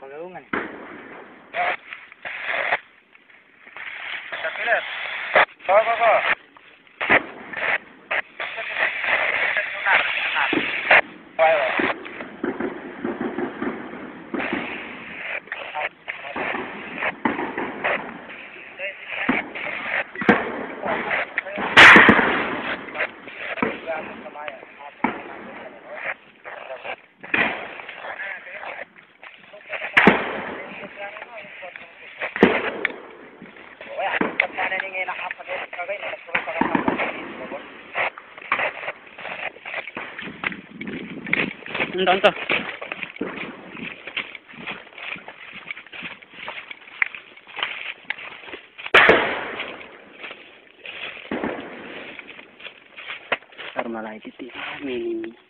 Pagawungan. Kapilat. Go, go, go. Ang to. Karmalay titi. Amin. Iwala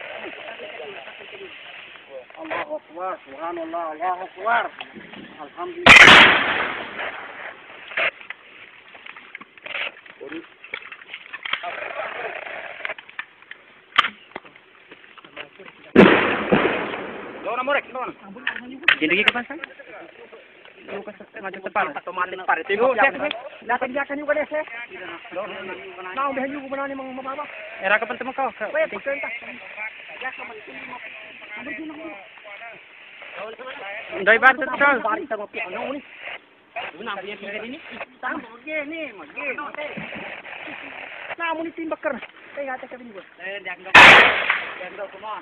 الله أكبر سبحان الله الله أكبر الحمد لله Dona Morek, dona. Jadi ke pasar? yung kasasamahan sa parang automatic pare. Tigo, check me. Latagyakan yung kanese. Naumbihan yung gumana ni mga mababa. Era ka pala makaw. Wait, pagkanta. Dai bar to chal. Bari tango pi ano uni. Una punya pi ni. Tang ge ni, ge. Na muni tim bakar. Tay gata ka din go. Eh, dak dak. Dak dak kuma.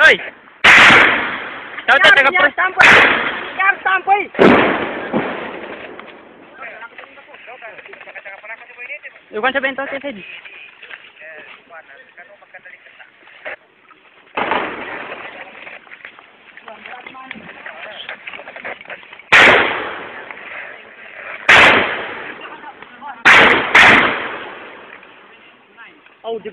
hei Tahu tak tangkap terus. Sampai. Kar sampai. Iwan sa benta. Oh, di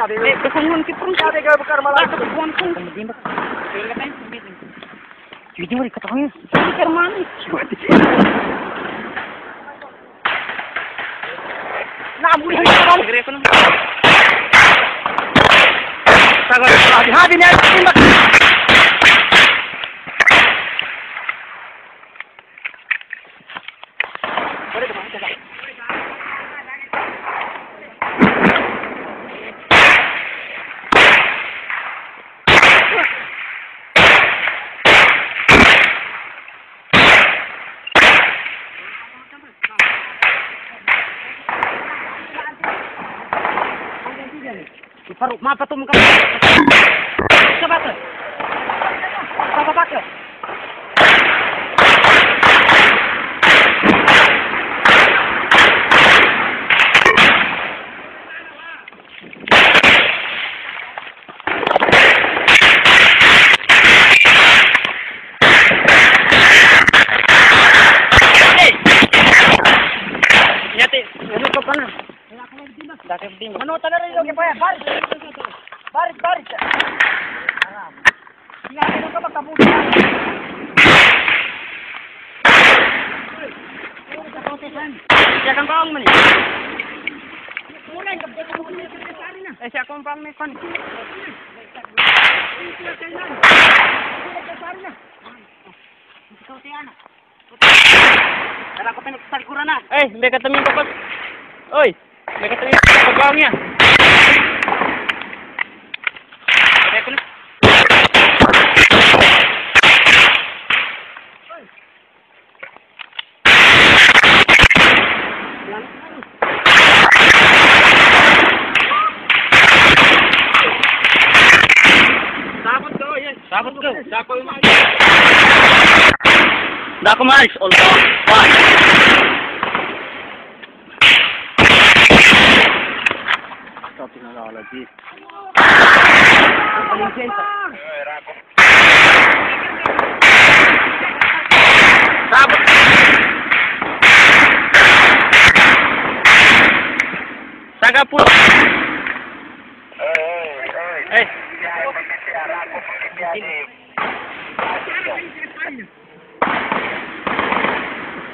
Eh, kesenangan kita pun ada gaya bekar malah. Kita pun pun. Video ni kata orang ni kerman. Nah, mudi kerman. Sagar, hadi hadi ni ada. Farouk, mapa tu muka. Cepat. Cepat pakai. Dati din mo. Mano na rin yung kaya baris. Baris, baris. Tingnan mo ka magkabuti. Siya kang paong man eh. Mulai ka dito mo ni sa na. Eh, siya kong paong may kon. Ala ko pinagsalkura na. Eh, may kataming ka pa. Oy, may kataming ka pa niya. Kaya ko na. Dapat ko. Dapat ko. Dapat ko. Dapat maalis. no, no, lo dico. Saga pun. Eh, eh.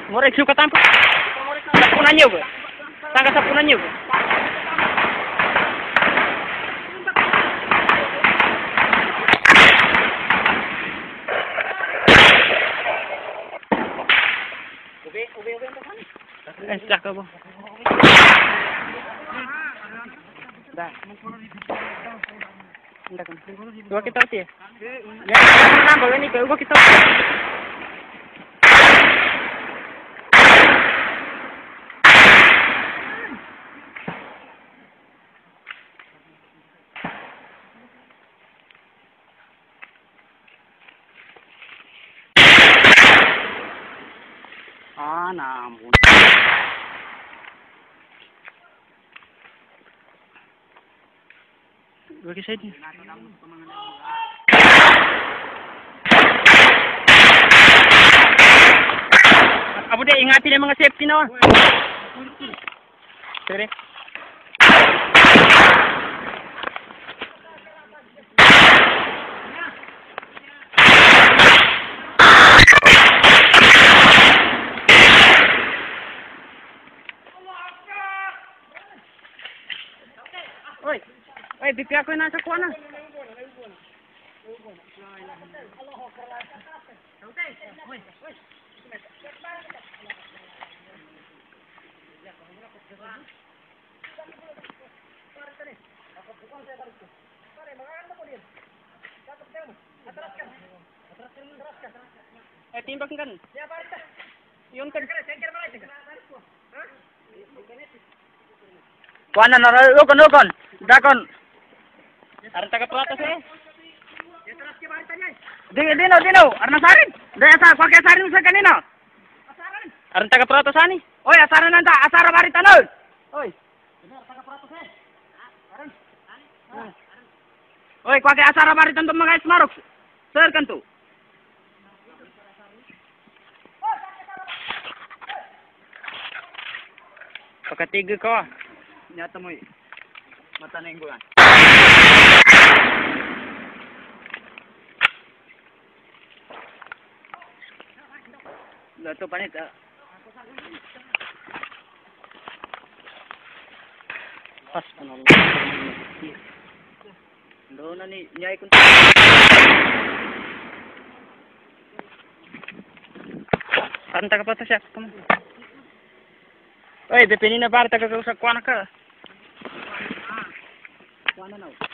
Ngorek suka tampuk. Sapunannya gue. Sangka sapunannya gue. Dah kau. Dah. Gua kita sih. Ya, kan boleh nih, gua kita. Ah, namun. Bagi saya ni. Abu dek ingati dia mga safety na. Sige. દીપિયા કોઈ ના શકો ને Timbang kan? Yun kan? Kuan na nara, yukon, yukon, dakon. Arta ka plato sa. Dino, dino, dino. Arna sarin. Dino, sa, kung kaya sa sa kanino. Arta ka plato sa ni. Oy, asara nanta, asara bari tanol. Oy. Oy, kung kaya asara bari tanol mga ismarok. Sir, kanto. Pakatiga ko. Nyata mo yun. Mata na yung. Lato panit ah. Pas ano Doon na ni nyay kun. Anta ka pa siya. Oy, bepini na bar taga sa kuana ka. Kuana na.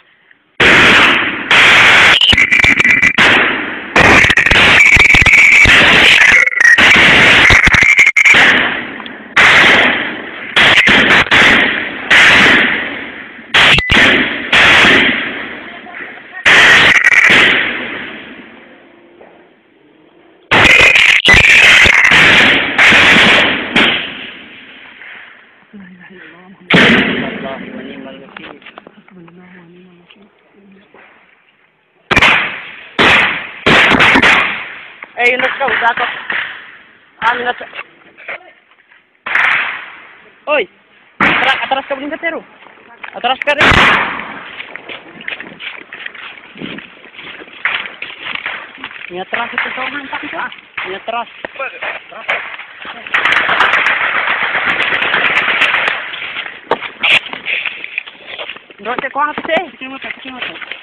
Ej, no co, za to. A mi na co. o A teraz ka budem kateru. A teraz ka rin. Nie atras ito sa ulan pa kita. você. atras. Dote ko hapse. Kimata, kimata.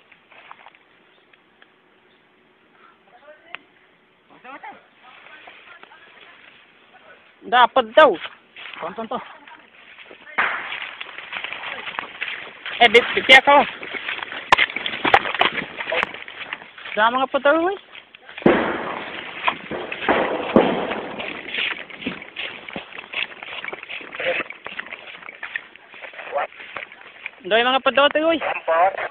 Dapat daw. Konton to. Eh, di piyak ka. Dama nga pa daw, eh. Mga padote, uy. Do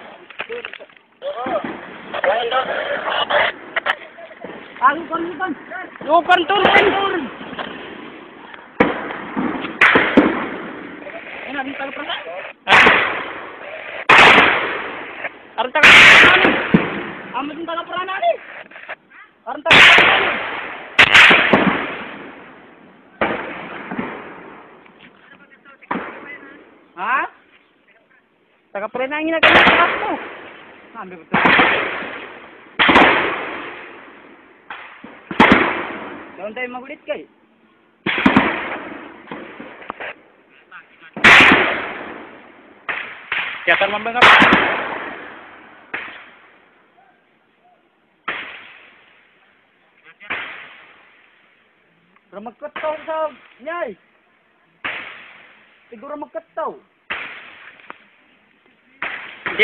ko. Ako kon kon. Yo kon turun. Ina di tayo prasa. Aron tayo. Amo din tayo prana ni. Aron tayo. Ha? Taga prena ang ginagawa mo. 看对不对？दोन टाईम मग उडीत काही चक्कर मग बघा Siguro magkataw sa nyay. Siguro magkataw. Hindi,